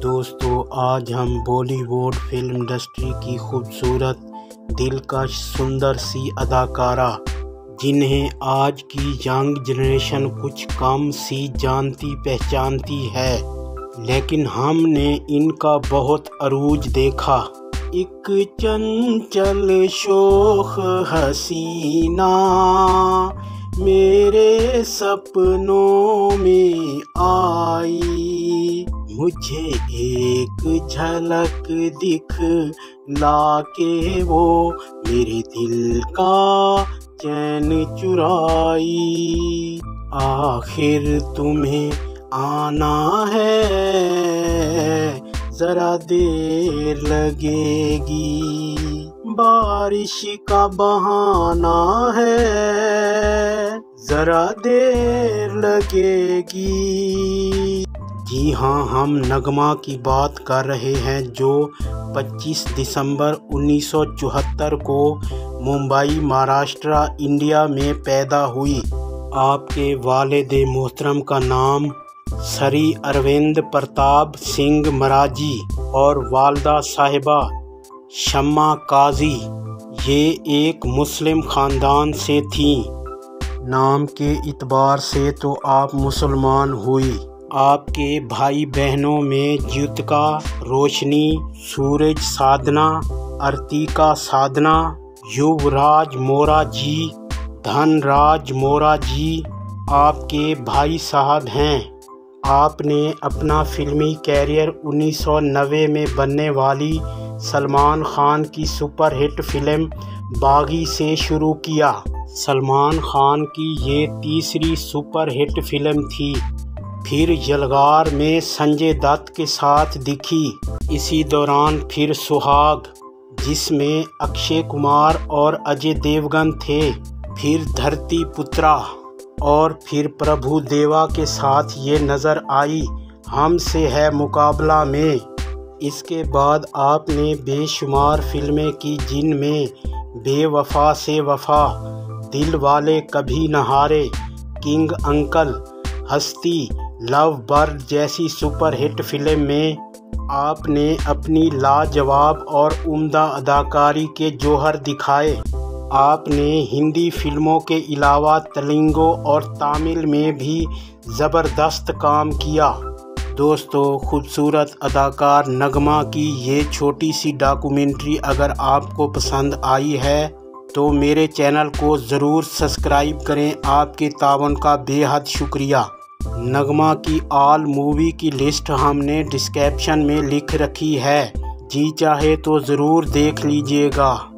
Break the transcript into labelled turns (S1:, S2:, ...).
S1: दोस्तों, आज हम बॉलीवुड फ़िल्म इंडस्ट्री की खूबसूरत, दिलकश, सुंदर सी अदाकारा, जिन्हें आज की यंग जनरेशन कुछ कम सी जानती पहचानती है। लेकिन हमने इनका बहुत अरूज देखा। एक चंचल शोख हसीना, मेरे सपनों में आई। मुझे एक झलक दिख ला के वो मेरे दिल का चैन चुराई। आखिर तुम्हें आना है, जरा देर लगेगी। बारिश का बहाना है, जरा देर लगेगी। जी हाँ हम नगमा की बात कर रहे हैं जो 25 दिसंबर 1974 को मुंबई, महाराष्ट्र, इंडिया में पैदा हुई। आपके वालद मोहतरम का नाम सरी अरविंद प्रताप सिंह मराजी और वालदा साहिबा शम्मा काजी, ये एक मुस्लिम ख़ानदान से थीं। नाम के इतबार से तो आप मुसलमान हुई। आपके भाई बहनों में ज्युतिका रोशनी, सूरज साधना अर्तिका साधना, युवराज मोरा जी, धनराज मोरा जी, आपके भाई साहब हैं। आपने अपना फिल्मी कैरियर 1990 में बनने वाली सलमान खान की सुपरहिट फ़िल्म बागी से शुरू किया। सलमान खान की ये तीसरी सुपरहिट फ़िल्म थी। फिर यलगार में संजय दत्त के साथ दिखी। इसी दौरान फिर सुहाग, जिसमें अक्षय कुमार और अजय देवगन थे। फिर धरती पुत्रा और फिर प्रभु देवा के साथ ये नज़र आई हमसे है मुकाबला में। इसके बाद आपने बेशुमार फ़िल्में की, जिनमें बेवफा से वफा, दिल वाले कभी नहारे, king uncle, Hasti love bird जैसी सुपरहिट फ़िल्म में आपने अपनी लाजवाब और उम्दा अदाकारी के जोहर दिखाए। आपने हिंदी फ़िल्मों के अलावा तेलुगु और तमिल में भी ज़बरदस्त काम किया। दोस्तों, खूबसूरत अदाकार नगमा की ये छोटी सी डॉक्यूमेंट्री अगर आपको पसंद आई है तो मेरे चैनल को ज़रूर सब्सक्राइब करें। आपके तावन का बेहद शुक्रिया। नगमा की आल मूवी की लिस्ट हमने डिस्क्रिप्शन में लिख रखी है। जी चाहे तो ज़रूर देख लीजिएगा।